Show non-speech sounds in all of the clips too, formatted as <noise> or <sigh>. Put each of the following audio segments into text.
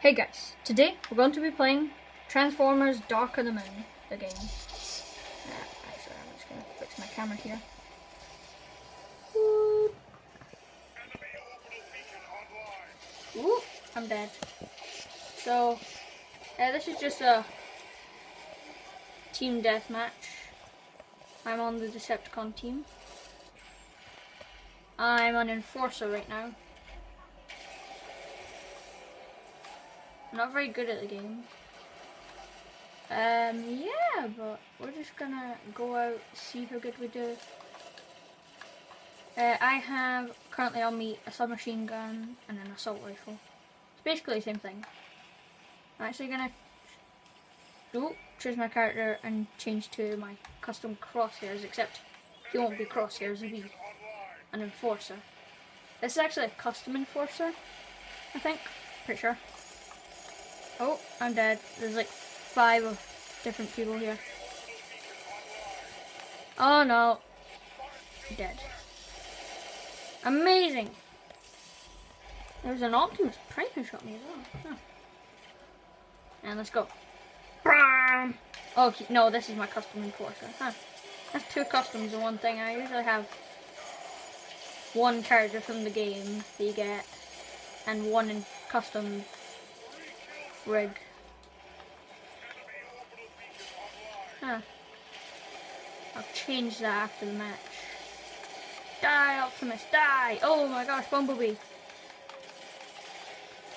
Hey guys, today we're going to be playing Transformers Dark of the Moon, the game. Uh, actually, I'm just going to fix my camera here. Ooh. Ooh, I'm dead. So, uh, this is just a team deathmatch. I'm on the Decepticon team. I'm an Enforcer right now. Not very good at the game. Um, yeah, but we're just gonna go out, see how good we do. Uh, I have currently on me a submachine gun and an assault rifle. It's basically the same thing. I'm actually gonna oh, choose my character and change to my custom crosshairs, except he won't be crosshairs, he'll be an enforcer. This is actually a custom enforcer, I think, pretty sure. Oh, I'm dead. There's like five different people here. Oh no. Dead. Amazing. There's an Optimus Prime who shot me as well. Huh. And let's go. Bam! Oh no, this is my custom enforcer. Huh. That's two customs in one thing. I usually have one character from the game that you get, and one in custom rig. Huh. I'll change that after the match. Die, Optimus, die! Oh my gosh, Bumblebee.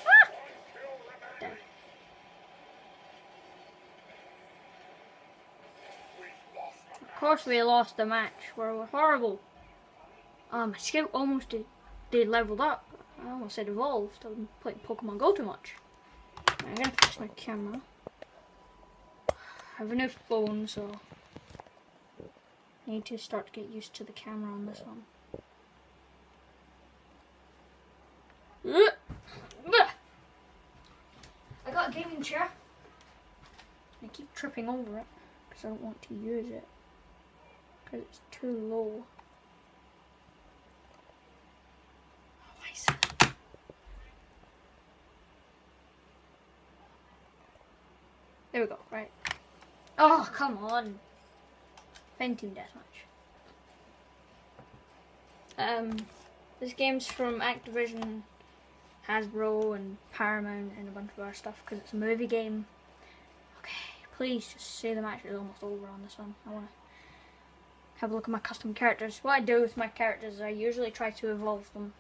Ah! Of course we lost the match. We're horrible. Um, my scout almost did, did leveled up. I almost said evolved. Been playing Pokemon Go too much. I'm gonna fix my camera. I have a new phone, so I need to start to get used to the camera on this one. I got a gaming chair. I keep tripping over it because I don't want to use it because it's too low. There we go, right. Oh, come on. Pentium Deathmatch. Um, this game's from Activision, Hasbro, and Paramount, and a bunch of other stuff, because it's a movie game. Okay, please just say the match is almost over on this one. I want to have a look at my custom characters. What I do with my characters is I usually try to evolve them,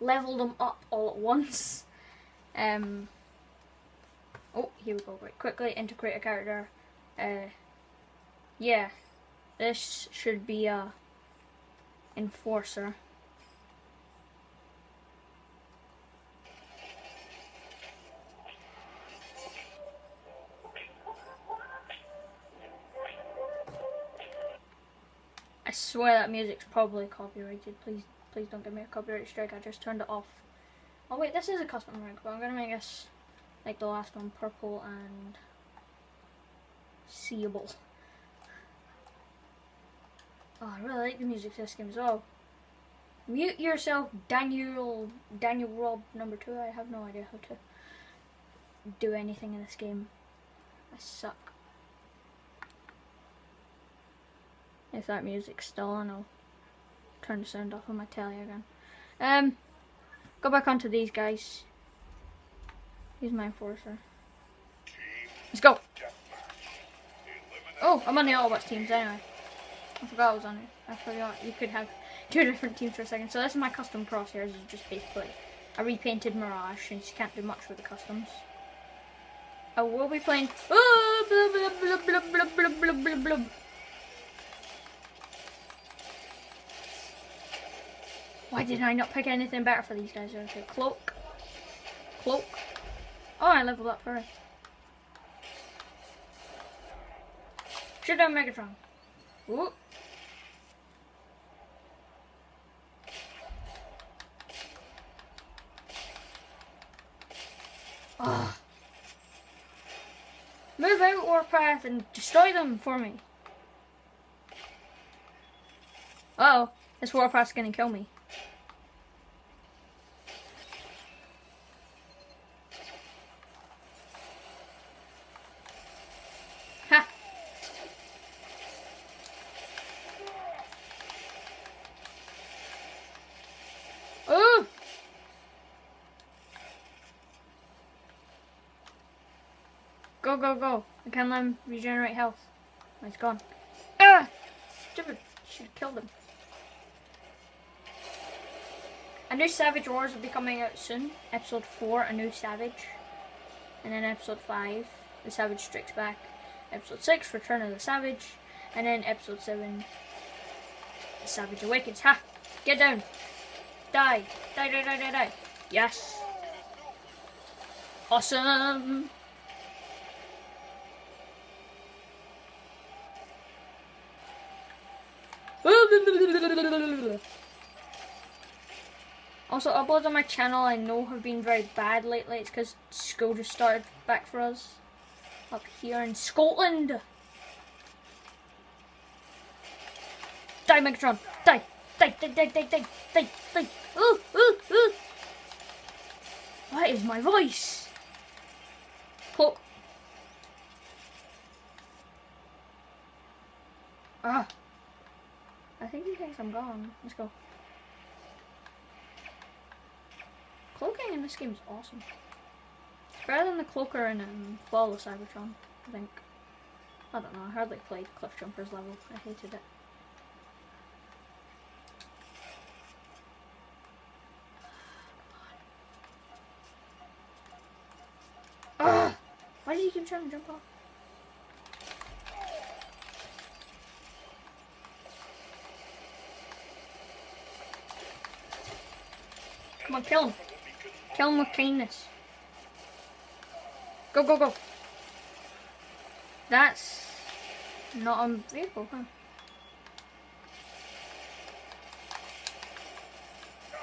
level them up all at once. Um, Oh, here we go. Right, quickly integrate a character. Uh, yeah, this should be a enforcer. I swear that music's probably copyrighted. Please, please don't give me a copyright strike. I just turned it off. Oh wait, this is a custom rank, but I'm gonna make this like the last one, purple and seeable. Oh, I really like the music system as well. Mute yourself, Daniel, Daniel Rob number two. I have no idea how to do anything in this game. I suck. If that music's still on, I'll turn the sound off on my telly again. Um, go back onto these guys. He's my enforcer. Let's go. Oh, I'm on the all-watch teams anyway. I forgot I was on it. I forgot you could have two different teams for a second. So that's my custom crosshairs. It's just basically a repainted Mirage since you can't do much with the customs. I will be playing. Oh, Why did I not pick anything better for these guys? Okay, cloak, cloak. Oh, I leveled up first. Shoot down Megatron. Ooh. Oh. Move out Warpath and destroy them for me. Uh oh, this Warpath's gonna kill me. Go, go. I can't let him regenerate health. Oh, he's gone. Ah! Stupid. Should have killed him. A new Savage Wars will be coming out soon. Episode 4, A New Savage. And then episode 5, The Savage Strikes Back. Episode 6, Return of the Savage. And then episode 7, The Savage Awakens. Ha! Get down! Die! Die, die, die, die, die! Yes! Awesome! Also, uploads on my channel I know have been very bad lately. It's because school just started back for us. Up here in Scotland. Die, Megatron! Die! Die, die, die, die, die, die, die! Ooh, ooh, ooh! What is my voice? Cloak. Ah. I think he thinks I'm gone. Let's go. Cloaking in this game is awesome. It's better than the cloaker in um, Fall of Cybertron, I think. I don't know, I hardly played Cliff Jumper's level. I hated it. Ugh! <sighs> Why did you keep trying to jump off? Come on, kill him. Kill him with kindness. Go, go, go. That's not a vehicle, huh?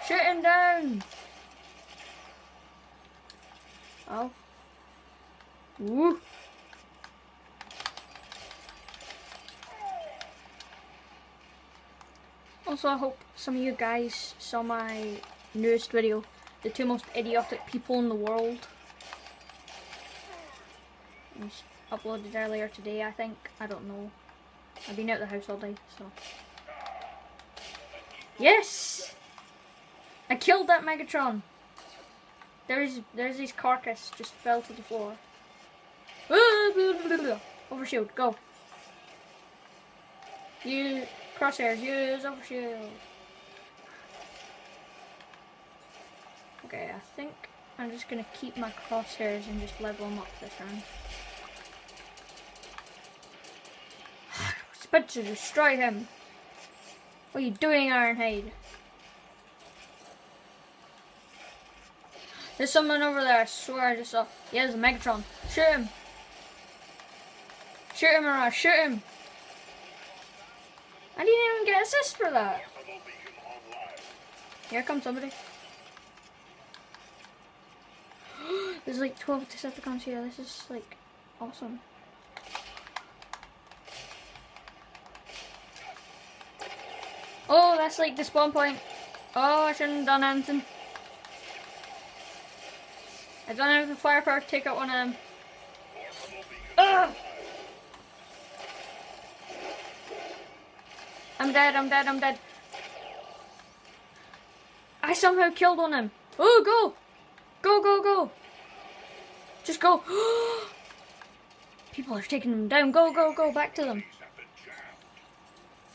Shoot him down! Oh. Woo! Also, I hope some of you guys saw my newest video, the two most idiotic people in the world. It was uploaded earlier today, I think. I don't know. I've been out the house all day, so. Yes! I killed that Megatron! There's there's his carcass just fell to the floor. <laughs> Overshield, go. Use crosshairs, use overshield. Okay, I think I'm just gonna keep my crosshairs and just level them up this round. <sighs> To destroy him. What are you doing, Ironhide? There's someone over there, I swear I just saw. Yeah, there's a Megatron. Shoot him! Shoot him, Mirage, shoot him! I didn't even get assist for that. Here comes somebody. There's like 12 Decepticons here. This is like awesome. Oh, that's like the spawn point. Oh, I shouldn't have done anything. I don't have the firepower to take out one of them. Ugh! I'm dead, I'm dead, I'm dead. I somehow killed one of them. Oh, go! Go, go, go! Just go. <gasps> People are taking them down. Go, go, go. Back to them.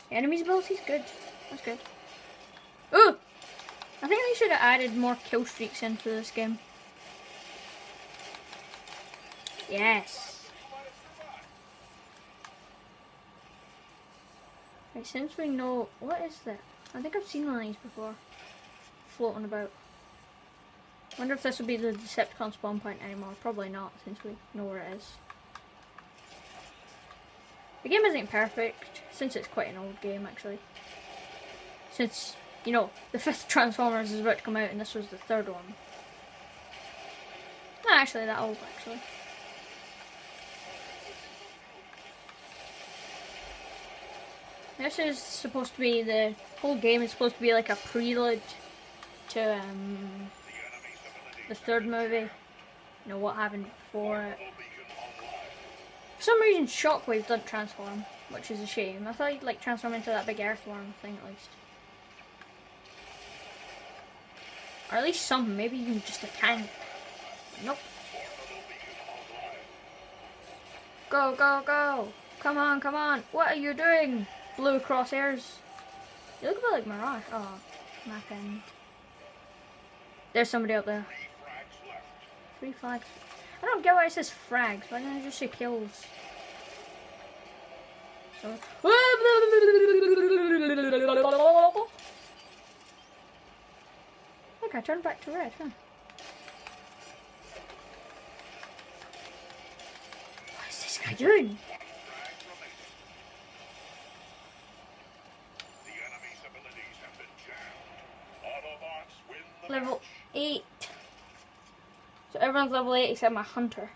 The enemy's ability's good. That's good. Ooh! I think they should have added more kill streaks into this game. Yes. Right, since we know... What is that? I think I've seen one of these before. Floating about. Wonder if this will be the Decepticon spawn point anymore. Probably not, since we know where it is. The game isn't perfect, since it's quite an old game, actually. Since, you know, the fifth <laughs> Transformers is about to come out, and this was the third one. Not actually that old, actually. This is supposed to be, the whole game is supposed to be like a prelude to um, the third movie. You know, what happened before it. For some reason, Shockwave doesn't transform, which is a shame. I thought he'd like transform into that big earthworm thing at least. Or at least some, maybe even just a tank. Nope. Go, go, go. Come on, come on. What are you doing? Blue crosshairs. You look a bit like Mirage. Oh, end. There's somebody up there. Three flags. I don't get why it says frags. Why don't I just say kills? So. Look, I turned back to red, huh? What is this guy doing? Level 8. So everyone's level 8 except my hunter.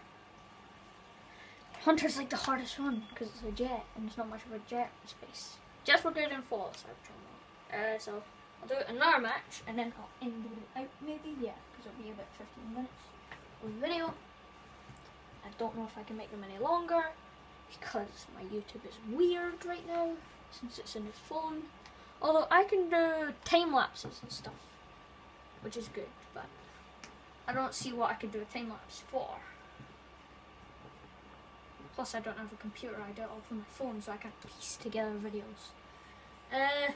Hunter's like the hardest one because it's a jet and it's not much of a jet space. Just we're good in Fall of Cybertron Uh, so I'll do another match and then I'll end it out maybe, yeah, because it'll be about 15 minutes of video. I don't know if I can make them any longer because my YouTube is weird right now since it's in the phone. Although I can do time lapses and stuff, which is good, but I don't see what I could do a time lapse for. Plus, I don't have a computer. I do it all from my phone, so I can't piece together videos. Uh,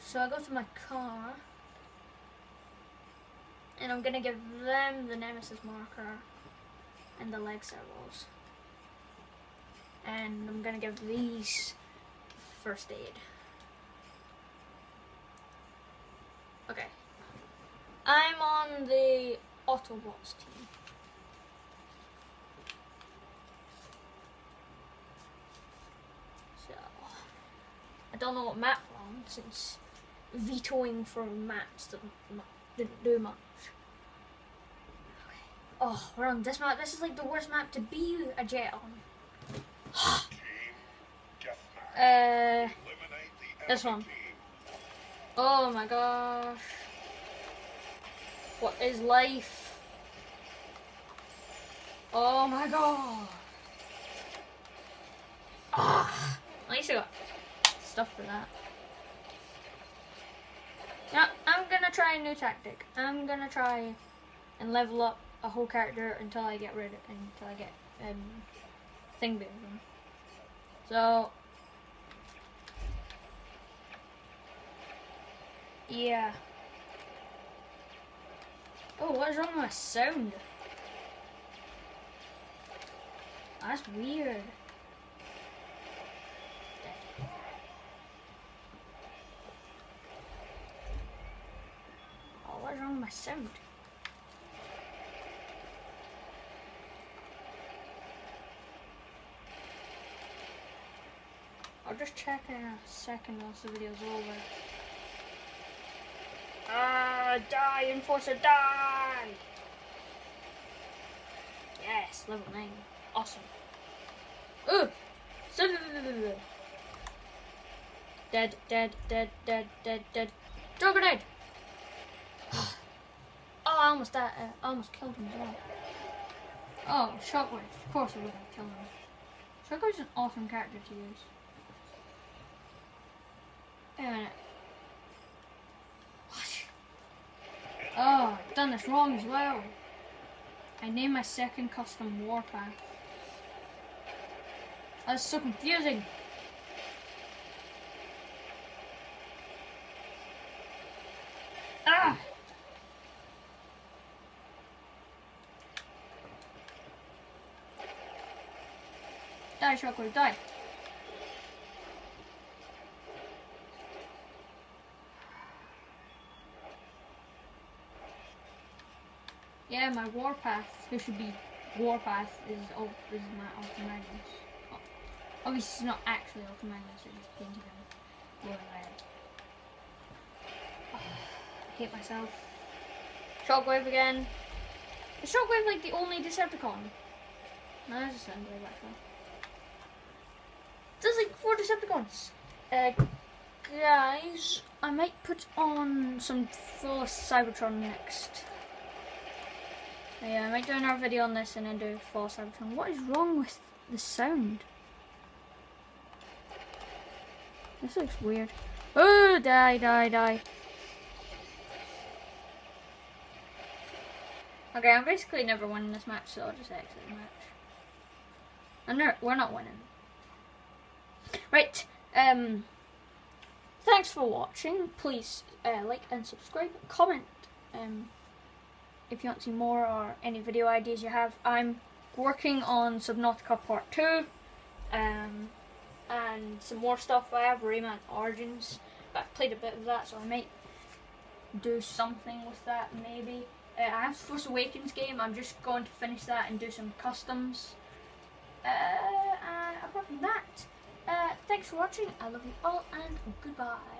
so I go to my car, and I'm gonna give them the Nemesis marker and the leg servos, and I'm gonna give these first aid. Okay. I'm on the Autobots team. So, I don't know what map we're on since vetoing for maps didn't, do much. Oh, we're on this map. This is like the worst map to be a jet on. <sighs> uh, this one. Oh my gosh. What is life? Oh my god. Ah, at least I got stuff for that. Yeah, I'm gonna try a new tactic. I'm gonna try and level up a whole character until I get rid of until I get um thing building. So yeah. Oh, what is wrong with my sound? That's weird. Oh, what's wrong with my sound? I'll just check in a second once the video's over. Ah, die, Enforcer, die! Yes, level 9. Awesome. Ooh! Dead, dead, dead, dead, dead, dead. Throw grenade! <sighs> oh, I almost died. Uh, I almost killed him as well. Oh, Shockwave. Of course I would have killed him. Shockwave's an awesome character to use. Wait a minute. What? Oh, I've done this wrong as well. I named my second custom Warpath. That's so confusing. Ah! Die, Shockwave, die. Yeah, my Warpath, who should be Warpath, is, oh, is my Ultra Magnus. Oh, obviously, it's not actually Ultra Magnus, I just painted him red. Oh, I hate myself. Shockwave again. Is Shockwave like the only Decepticon? No, there's a Soundwave actually. There's like four Decepticons. Uh, guys, I might put on some Fall of Cybertron next. Yeah, I might do another video on this and then do Fall of Cybertron. What is wrong with the sound? This looks weird. Oh, die, die, die. Okay, I'm basically never winning this match, so I'll just exit the match. And we're not winning. Right. Um. Thanks for watching. Please uh, like and subscribe. Comment. Um. If you want to see more or any video ideas you have, I'm working on Subnautica Part Two. Um. And some more stuff. I have Rayman Origins. But I've played a bit of that, so I might do something with that maybe. Uh, I have Force Awakens game. I'm just going to finish that and do some customs. Uh, apart from that, uh, thanks for watching. I love you all and goodbye.